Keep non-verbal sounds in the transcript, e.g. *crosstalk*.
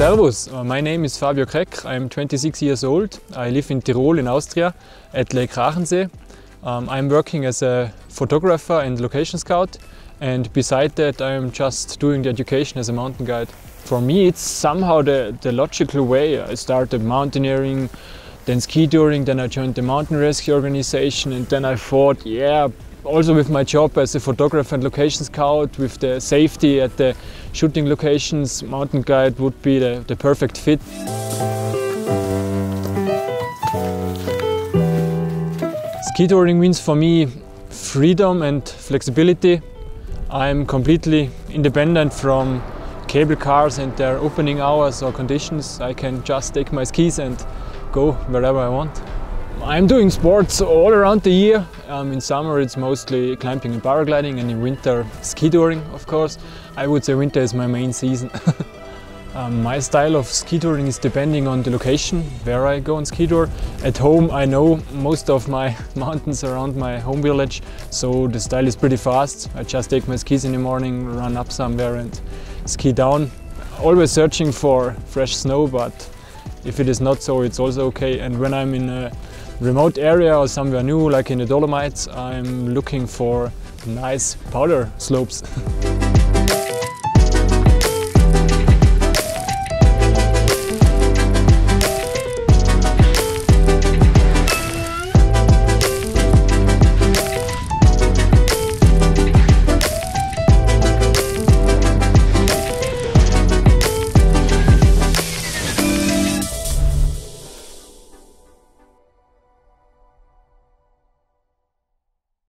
Servus, my name is Fabio Keck. I'm 26 years old. I live in Tirol in Austria at Lake Achensee. Um, I'm working as a photographer and location scout and beside that I'm just doing the education as a mountain guide. For me it's somehow the, the logical way. I started mountaineering, then ski touring, then I joined the mountain rescue organization and then I thought, yeah, also with my job as a photographer and location scout, with the safety at the shooting locations, mountain guide would be the, the perfect fit. Ski touring means for me freedom and flexibility. I'm completely independent from cable cars and their opening hours or conditions. I can just take my skis and go wherever I want. I'm doing sports all around the year. Um, in summer it's mostly climbing and paragliding and in winter ski touring of course. I would say winter is my main season. *laughs* um, my style of ski touring is depending on the location where I go on ski tour. At home I know most of my *laughs* mountains around my home village so the style is pretty fast. I just take my skis in the morning, run up somewhere and ski down. Always searching for fresh snow but if it is not so it's also okay and when I'm in a remote area or somewhere new like in the Dolomites I'm looking for nice powder slopes. *laughs*